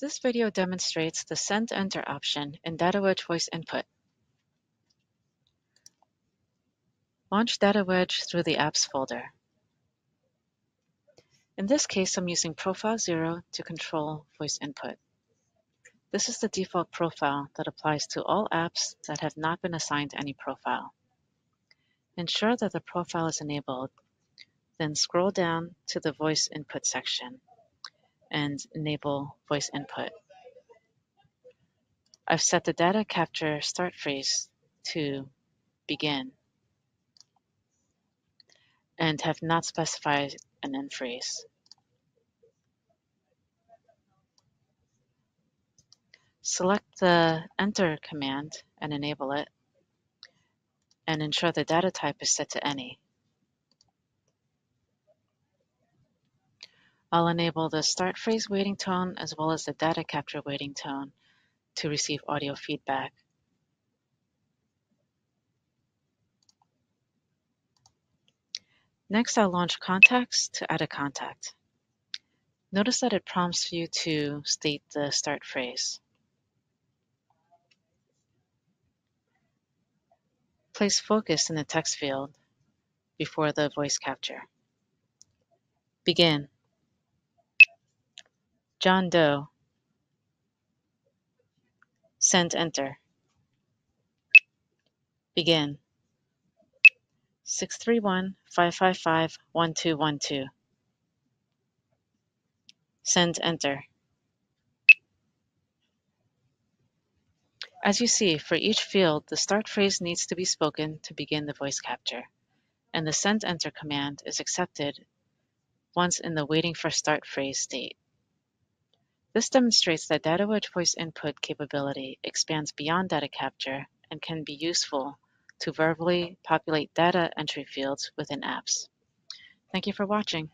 This video demonstrates the Send Enter option in DataWedge Voice Input. Launch DataWedge through the Apps folder. In this case, I'm using Profile 0 to control voice input. This is the default profile that applies to all apps that have not been assigned any profile. Ensure that the profile is enabled, then scroll down to the voice input section and enable voice input. I've set the data capture start phrase to begin and have not specified an end phrase. Select the enter command and enable it and ensure the data type is set to any. I'll enable the start phrase waiting tone as well as the data capture waiting tone to receive audio feedback. Next, I'll launch contacts to add a contact. Notice that it prompts you to state the start phrase. Place focus in the text field before the voice capture. Begin. John Doe. Send enter. Begin. 631-555-1212. Send enter. As you see, for each field, the start phrase needs to be spoken to begin the voice capture, and the send enter command is accepted once in the waiting for start phrase state. This demonstrates that DataWedge voice input capability expands beyond data capture and can be useful to verbally populate data entry fields within apps. Thank you for watching.